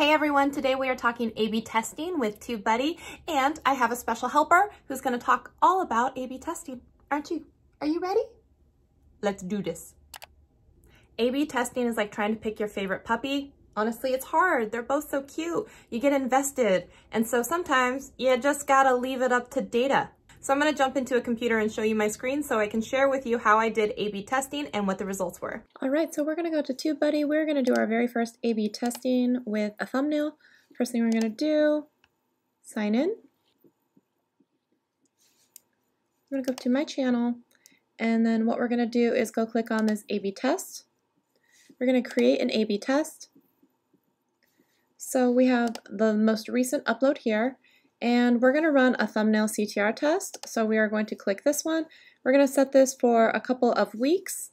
Hey everyone, today we are talking A-B testing with TubeBuddy, and I have a special helper who's gonna talk all about A-B testing. Aren't you? Are you ready? Let's do this. A-B testing is like trying to pick your favorite puppy. Honestly, it's hard. They're both so cute. You get invested. And so sometimes you just gotta leave it up to data. So I'm gonna jump into a computer and show you my screen so I can share with you how I did A-B testing and what the results were. All right, so we're gonna go to TubeBuddy. We're gonna do our very first A-B testing with a thumbnail. First thing we're gonna do, sign in. I'm gonna go to my channel, and then what we're gonna do is go click on this A-B test. We're gonna create an A-B test. So we have the most recent upload here, and we're going to run a thumbnail CTR test. So we are going to click this one. We're going to set this for a couple of weeks.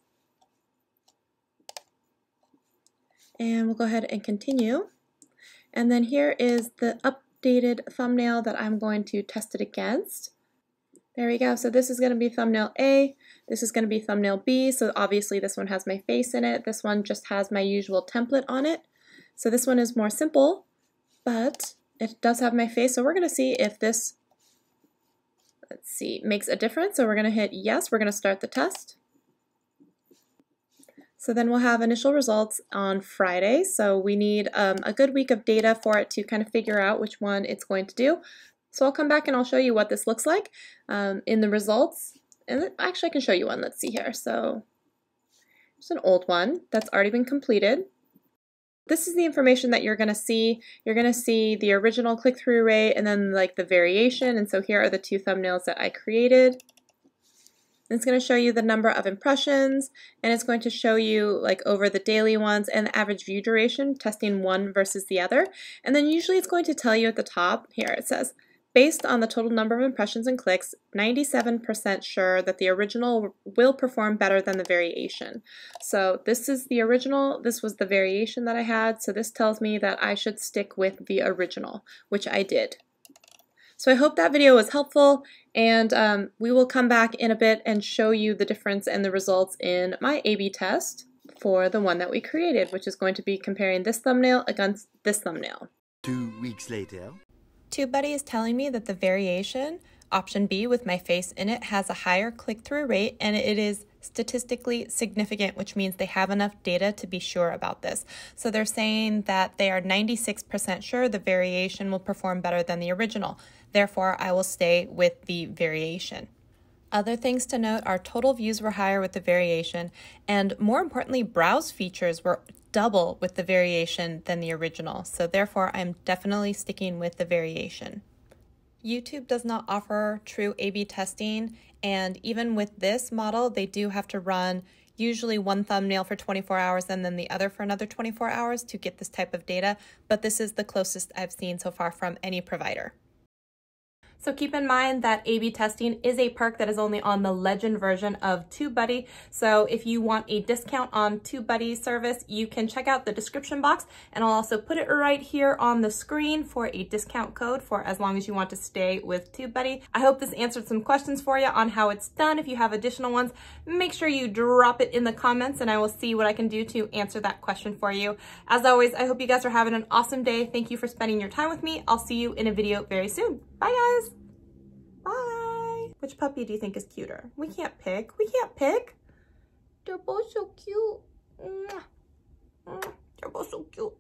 And we'll go ahead and continue. And then here is the updated thumbnail that I'm going to test it against. There we go. So this is going to be thumbnail A. This is going to be thumbnail B. So obviously this one has my face in it. This one just has my usual template on it. So this one is more simple, but it does have my face, so we're going to see if this, let's see, makes a difference. So we're going to hit yes, we're going to start the test. So then we'll have initial results on Friday. So we need um, a good week of data for it to kind of figure out which one it's going to do. So I'll come back and I'll show you what this looks like um, in the results. And actually I can show you one. Let's see here. So it's an old one that's already been completed. This is the information that you're going to see. You're going to see the original click-through rate and then like the variation. And so here are the two thumbnails that I created. It's going to show you the number of impressions and it's going to show you like over the daily ones and the average view duration, testing one versus the other. And then usually it's going to tell you at the top, here it says, Based on the total number of impressions and clicks, 97% sure that the original will perform better than the variation. So this is the original, this was the variation that I had, so this tells me that I should stick with the original, which I did. So I hope that video was helpful, and um, we will come back in a bit and show you the difference and the results in my A-B test for the one that we created, which is going to be comparing this thumbnail against this thumbnail. Two weeks later. TubeBuddy is telling me that the variation, option B with my face in it, has a higher click-through rate and it is statistically significant, which means they have enough data to be sure about this. So they're saying that they are 96% sure the variation will perform better than the original. Therefore, I will stay with the variation. Other things to note are total views were higher with the variation, and more importantly, browse features were double with the variation than the original, so therefore I'm definitely sticking with the variation. YouTube does not offer true A-B testing, and even with this model, they do have to run usually one thumbnail for 24 hours and then the other for another 24 hours to get this type of data, but this is the closest I've seen so far from any provider. So keep in mind that A-B testing is a perk that is only on the Legend version of TubeBuddy. So if you want a discount on TubeBuddy service, you can check out the description box and I'll also put it right here on the screen for a discount code for as long as you want to stay with TubeBuddy. I hope this answered some questions for you on how it's done. If you have additional ones, make sure you drop it in the comments and I will see what I can do to answer that question for you. As always, I hope you guys are having an awesome day. Thank you for spending your time with me. I'll see you in a video very soon. Bye guys! Bye. Which puppy do you think is cuter? We can't pick. We can't pick. They're both so cute. They're both so cute.